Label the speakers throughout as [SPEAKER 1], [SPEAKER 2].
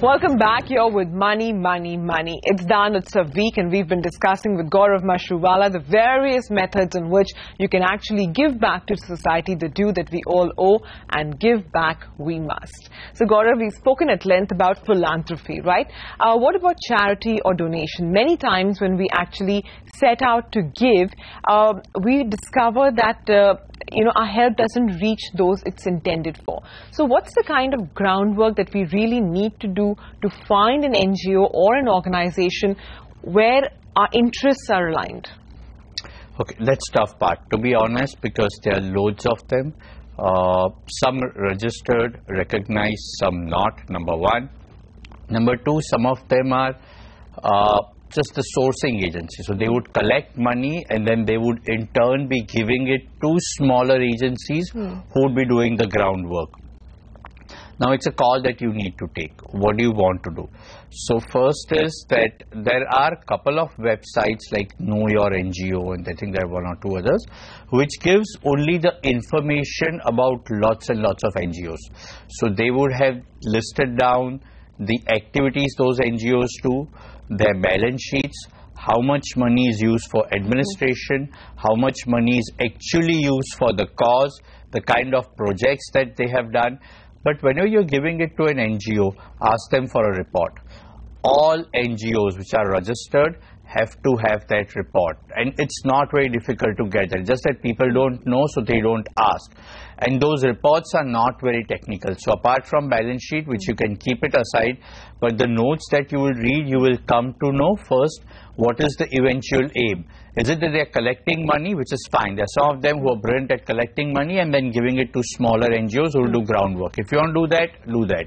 [SPEAKER 1] Welcome back here with Money, Money, Money. It's done, it's a week, and we've been discussing with Gaurav Mashruwala the various methods in which you can actually give back to society the due that we all owe, and give back we must. So, Gaurav, we've spoken at length about philanthropy, right? Uh, what about charity or donation? Many times when we actually set out to give, uh, we discover that uh, you know, our help doesn't reach those it's intended for. So what's the kind of groundwork that we really need to do to find an NGO or an organization where our interests are aligned?
[SPEAKER 2] Okay, that's tough part. To be honest, because there are loads of them. Uh, some registered, recognized, some not, number one. Number two, some of them are uh, just the sourcing agency. So they would collect money and then they would in turn be giving it to smaller agencies mm. who would be doing the groundwork. Now it's a call that you need to take. What do you want to do? So first is that there are a couple of websites like Know Your NGO and I think there are one or two others which gives only the information about lots and lots of NGOs. So they would have listed down the activities those NGOs do, their balance sheets, how much money is used for administration, how much money is actually used for the cause, the kind of projects that they have done. But whenever you're giving it to an NGO, ask them for a report. All NGOs which are registered have to have that report. And it's not very difficult to get just that people don't know, so they don't ask. And those reports are not very technical. So apart from balance sheet, which you can keep it aside, but the notes that you will read, you will come to know first what is the eventual aim. Is it that they are collecting money, which is fine. There are some of them who are brilliant at collecting money and then giving it to smaller NGOs who will do groundwork. If you want to do that, do that.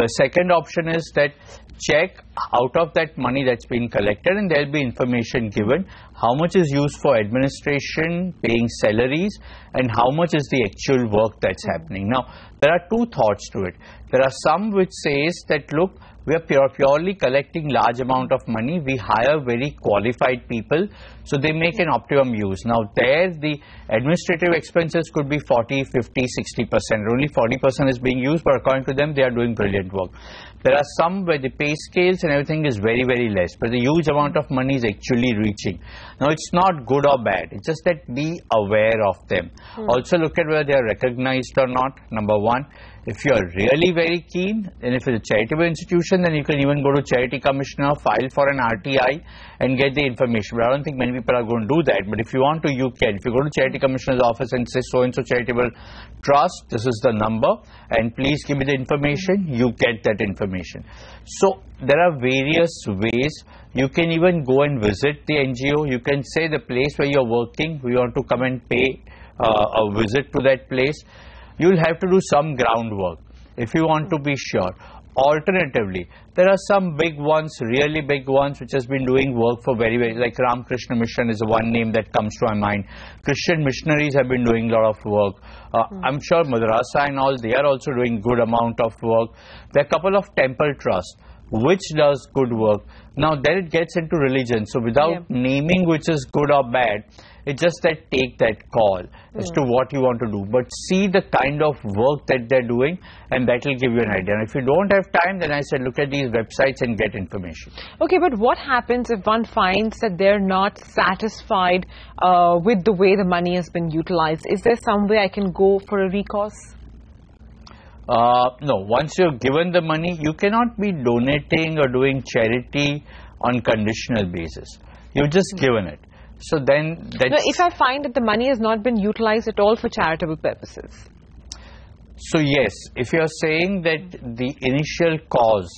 [SPEAKER 2] The second option is that check out of that money that's been collected and there'll be information given how much is used for administration, paying salaries and how much is the actual work that's happening. Now, there are two thoughts to it. There are some which says that look, we are pure, purely collecting large amount of money. We hire very qualified people, so they make an optimum use. Now, there the administrative expenses could be 40, 50, 60%. Only 40% is being used, but according to them, they are doing brilliant work. There are some where the pay scales and everything is very, very less, but the huge amount of money is actually reaching. Now, it's not good or bad. It's just that be aware of them. Hmm. Also, look at whether they are recognized or not, number one. If you are really very keen, and if it's a charitable institution, then you can even go to Charity Commissioner, file for an RTI and get the information. But I don't think many people are going to do that. But if you want to, you can. If you go to Charity Commissioner's office and say so-and-so charitable trust, this is the number, and please give me the information, you get that information. So there are various ways. You can even go and visit the NGO. You can say the place where you're working, we want to come and pay uh, a visit to that place you'll have to do some groundwork if you want to be sure. Alternatively, there are some big ones, really big ones, which has been doing work for very, very, like Ramakrishna Mission is the one name that comes to my mind. Christian missionaries have been doing a lot of work. Uh, mm. I'm sure Madrasa and all, they are also doing good amount of work. There are a couple of temple trusts which does good work. Now, then it gets into religion. So, without yeah. naming which is good or bad, it's just that take that call as to what you want to do. But see the kind of work that they're doing and that will give you an idea. And if you don't have time, then I said look at these websites and get information.
[SPEAKER 1] Okay, but what happens if one finds that they're not satisfied uh, with the way the money has been utilized? Is there some way I can go for a recourse?
[SPEAKER 2] Uh, no, once you're given the money, you cannot be donating or doing charity on conditional basis. You've just given it. So then,
[SPEAKER 1] no, if I find that the money has not been utilized at all for charitable purposes.
[SPEAKER 2] So yes, if you are saying that the initial cause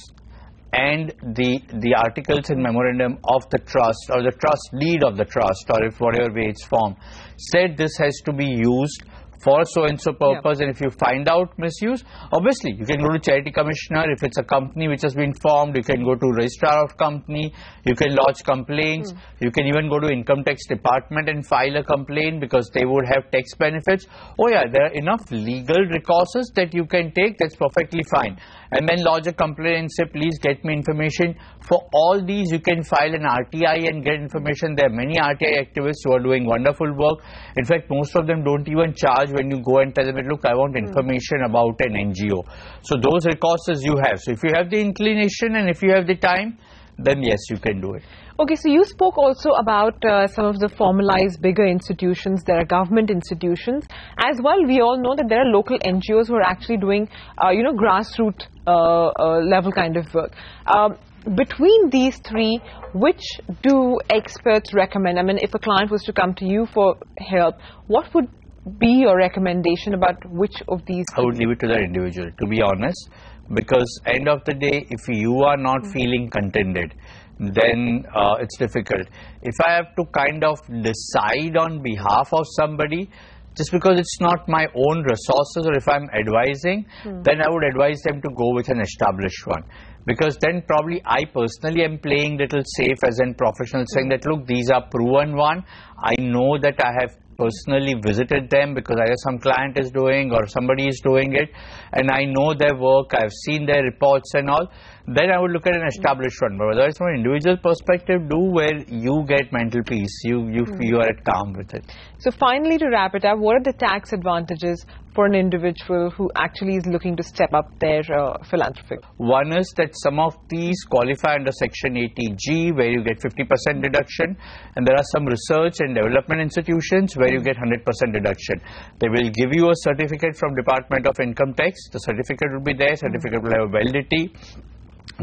[SPEAKER 2] and the the articles and memorandum of the trust or the trust deed of the trust or if whatever way it's formed said this has to be used for so and so purpose yeah. and if you find out misuse obviously you can go to charity commissioner. If it's a company which has been formed you can go to registrar of company. You can lodge complaints. Mm. you can even go to income tax department and file a complaint because they would have tax benefits. Oh yeah there are enough legal recourses that you can take. That's perfectly fine. And then lodge a complaint and say please get me information. For all these you can file an RTI and get information. There are many RTI activists who are doing wonderful work. In fact most of them don't even charge when you go and tell them, look, I want information about an NGO. So those resources you have. So if you have the inclination and if you have the time, then yes, you can do it.
[SPEAKER 1] Okay, so you spoke also about uh, some of the formalized bigger institutions. There are government institutions. As well, we all know that there are local NGOs who are actually doing, uh, you know, grassroots uh, uh level kind of work. Um, between these three, which do experts recommend? I mean, if a client was to come to you for help, what would be your recommendation about which of these?
[SPEAKER 2] I would leave it to the individual, to be honest, because end of the day, if you are not mm. feeling contented, then uh, it's difficult. If I have to kind of decide on behalf of somebody, just because it's not my own resources or if I'm advising, mm. then I would advise them to go with an established one because then probably I personally am playing little safe as a professional saying that look these are proven one I know that I have personally visited them because either some client is doing or somebody is doing it and I know their work I've seen their reports and all then I would look at an established one. But otherwise, from an individual perspective, do where you get mental peace. You you mm. you are at calm with it.
[SPEAKER 1] So finally, to wrap it up, what are the tax advantages for an individual who actually is looking to step up their uh, philanthropic?
[SPEAKER 2] One is that some of these qualify under Section 80G, where you get 50% deduction, and there are some research and development institutions where you get 100% deduction. They will give you a certificate from Department of Income Tax. The certificate will be there. Certificate will have validity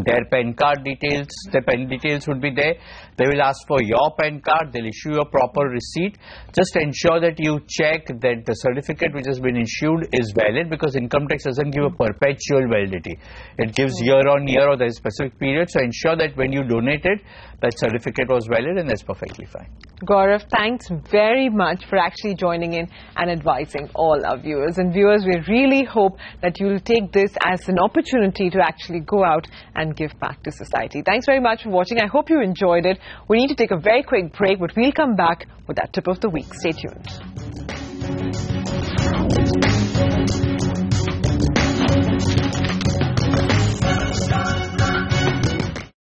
[SPEAKER 2] their PAN card details, the PAN details would be there. They will ask for your PAN card. They'll issue you a proper receipt. Just ensure that you check that the certificate which has been issued is valid because income tax doesn't give a perpetual validity. It gives hmm. year on year or there's a specific period. So ensure that when you donate it, that certificate was valid and that's perfectly fine.
[SPEAKER 1] Gaurav, thanks very much for actually joining in and advising all our viewers. And viewers, we really hope that you'll take this as an opportunity to actually go out and give back to society. Thanks very much for watching. I hope you enjoyed it. We need to take a very quick break, but we'll come back with that tip of the week. Stay tuned.